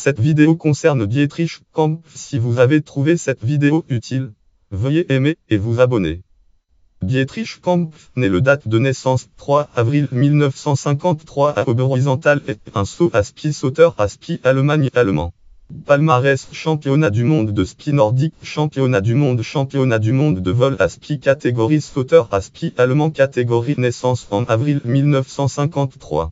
Cette vidéo concerne Dietrich Kampf. Si vous avez trouvé cette vidéo utile, veuillez aimer et vous abonner. Dietrich Kampf, naît le date de naissance 3 avril 1953 à Oberhorizontal est un saut à ski sauteur à ski Allemagne allemand. Palmarès Championnat du monde de ski nordique, Championnat du monde, Championnat du monde de vol à ski catégorie sauteur à ski allemand catégorie naissance en avril 1953.